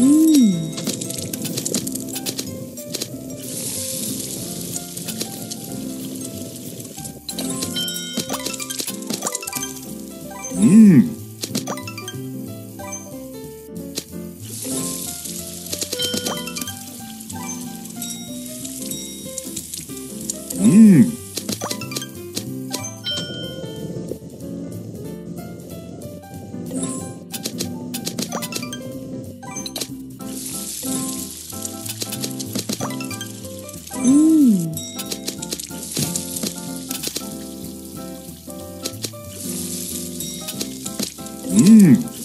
Mmm. うん。うん。